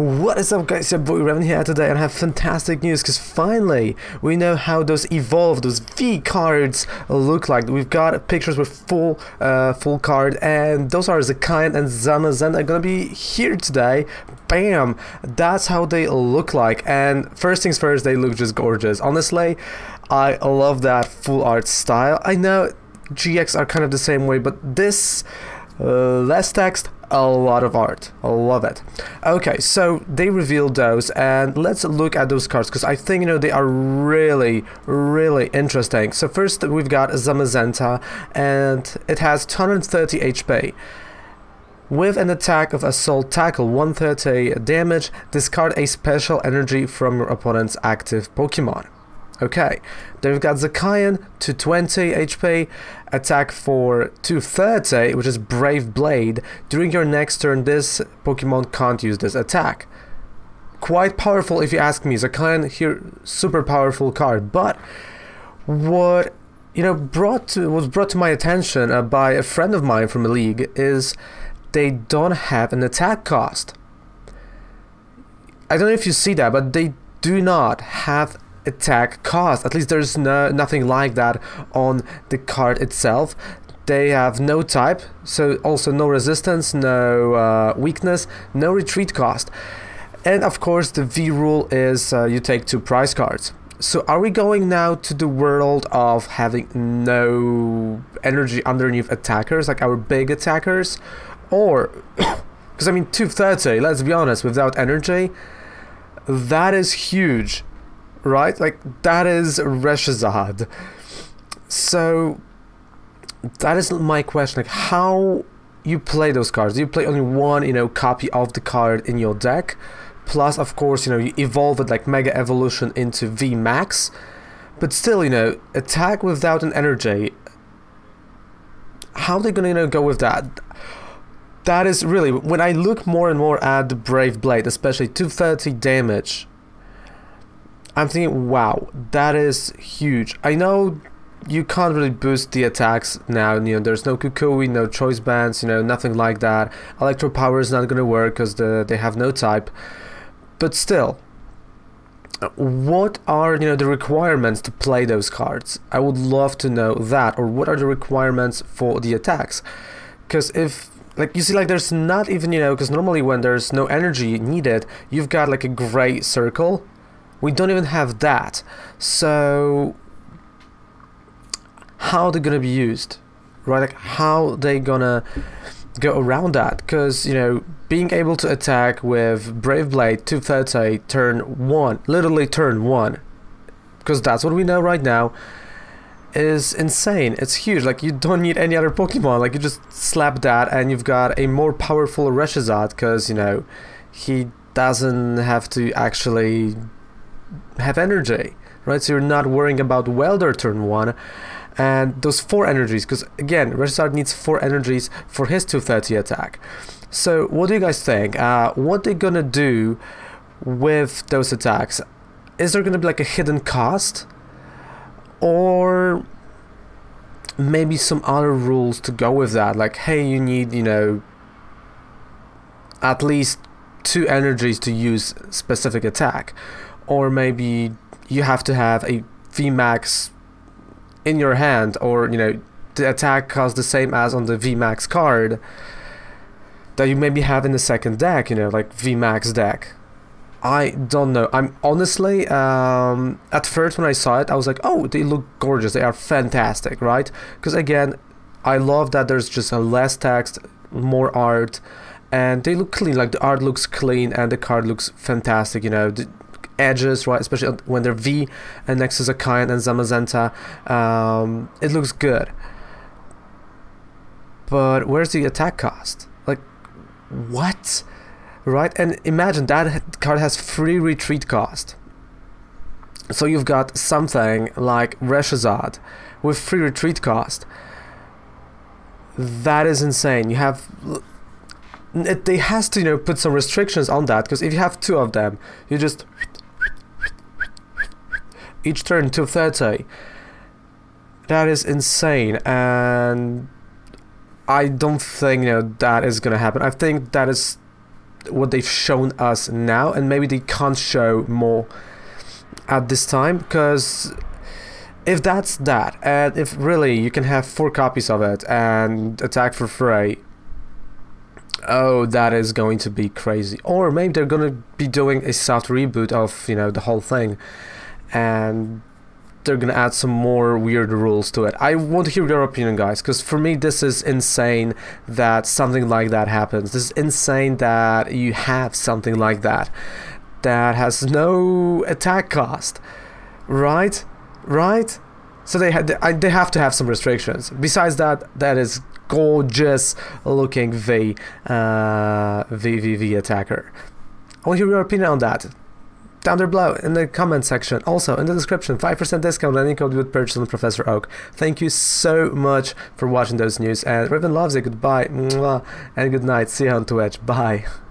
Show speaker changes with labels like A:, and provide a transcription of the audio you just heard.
A: What is up guys, your boy Raven here today and I have fantastic news because finally we know how those evolved, those V cards look like. We've got pictures with full uh, full card and those are Zacian and Zamazenta are gonna be here today. Bam! That's how they look like and first things first, they look just gorgeous. Honestly, I love that full art style. I know GX are kind of the same way but this uh, less text, a lot of art. I love it. Okay, so they revealed those, and let's look at those cards because I think you know they are really, really interesting. So first we've got Zamazenta, and it has 230 HP. With an attack of Assault Tackle 130 damage, discard a special energy from your opponent's active Pokemon. Okay, then we've got Zacian, 220 HP, attack for 230, which is Brave Blade. During your next turn, this Pokemon can't use this attack. Quite powerful if you ask me. Zacian here, super powerful card, but what you know brought to, was brought to my attention uh, by a friend of mine from a league is they don't have an attack cost. I don't know if you see that, but they do not have attack cost. At least there's no, nothing like that on the card itself. They have no type, so also no resistance, no uh, weakness, no retreat cost. And of course the V rule is uh, you take two prize cards. So are we going now to the world of having no energy underneath attackers, like our big attackers? Or, because I mean 230, let's be honest, without energy, that is huge right? Like that is Reshizard. So that is my question. Like how you play those cards? Do you play only one, you know, copy of the card in your deck? Plus, of course, you know, you evolve it like Mega Evolution into V Max. But still, you know, attack without an energy. How are they gonna you know, go with that? That is really when I look more and more at the Brave Blade, especially 230 damage I'm thinking, wow, that is huge. I know you can't really boost the attacks now, you know, there's no Kukui, no choice bands, you know, nothing like that. Electropower is not gonna work because the, they have no type. But still, what are, you know, the requirements to play those cards? I would love to know that, or what are the requirements for the attacks? Because if like you see like there's not even you know because normally when there's no energy needed you've got like a gray circle we don't even have that. So how they're gonna be used, right? Like how they gonna go around that? Because you know, being able to attack with Brave Blade 230 turn one, literally turn one, because that's what we know right now, is insane. It's huge. Like you don't need any other Pokemon. Like you just slap that and you've got a more powerful Reshizard because you know he doesn't have to actually have energy, right? So you're not worrying about welder turn one and those four energies because again Reshizard needs four energies for his 230 attack. So what do you guys think? Uh, what they're gonna do with those attacks? Is there gonna be like a hidden cost? Or maybe some other rules to go with that? Like hey you need you know at least two energies to use specific attack or maybe you have to have a VMAX in your hand or you know the attack costs the same as on the VMAX card that you maybe have in the second deck, you know, like VMAX deck. I don't know. I'm honestly, um, at first when I saw it, I was like, oh, they look gorgeous. They are fantastic, right? Because again, I love that there's just a less text, more art, and they look clean. Like the art looks clean and the card looks fantastic. You know, the, edges, right? Especially when they're V and next to Zacian and Zamazenta. Um, it looks good. But where's the attack cost? Like, what? Right? And imagine that card has free retreat cost. So you've got something like Reshizard with free retreat cost. That is insane. You have it, they has to you know put some restrictions on that because if you have two of them you just each turn to 30. That is insane, and I don't think you know that is gonna happen. I think that is what they've shown us now, and maybe they can't show more at this time because if that's that, and if really you can have four copies of it and attack for free, oh, that is going to be crazy. Or maybe they're going to be doing a soft reboot of you know the whole thing, and they're gonna add some more weird rules to it. I want to hear your opinion, guys, because for me this is insane that something like that happens. This is insane that you have something like that that has no attack cost, right? Right? So they had they have to have some restrictions. Besides that, that is gorgeous looking V uh, VVV attacker. I want to hear your opinion on that down there below in the comment section. Also, in the description, 5% discount on any code you would purchase on Professor Oak. Thank you so much for watching those news, and Raven loves it. Goodbye, and good night. See you on Twitch. Bye.